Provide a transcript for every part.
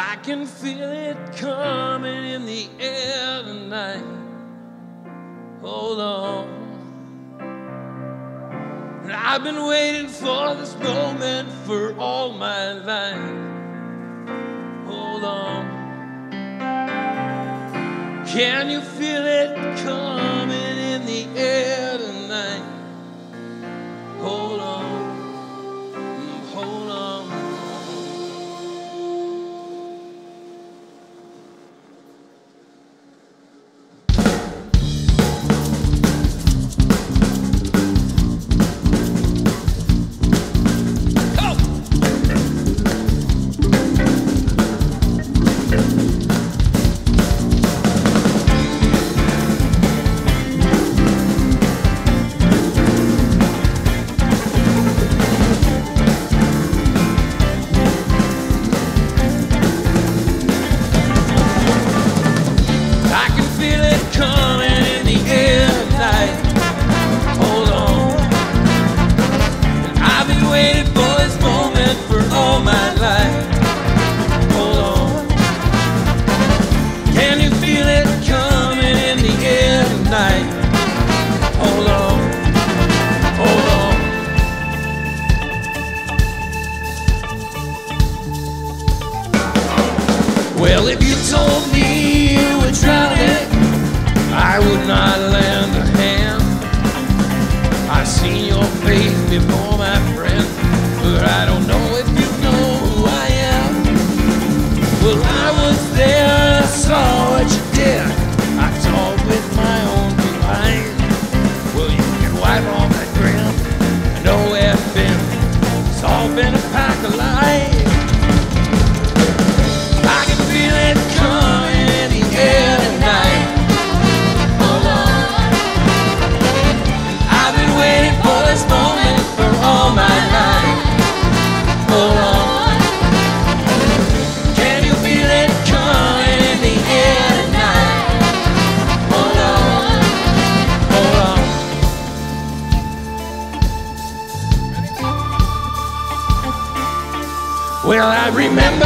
I can feel it coming in the air tonight. Hold on. And I've been waiting for this moment for all my life. Hold on. Can you feel it coming? feel it coming in the air tonight. Hold on. I've been waiting for this moment for all my life. been a pack of lies. Well, I remember.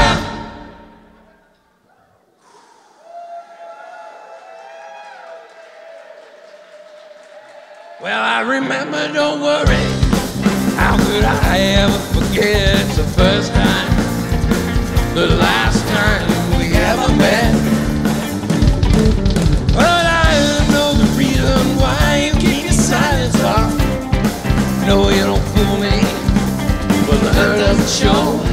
Well, I remember, don't worry. How could I ever forget the first time, the last time we ever met? But I know the reason why you keep your silence off. No, you don't fool me, but the hurt doesn't show.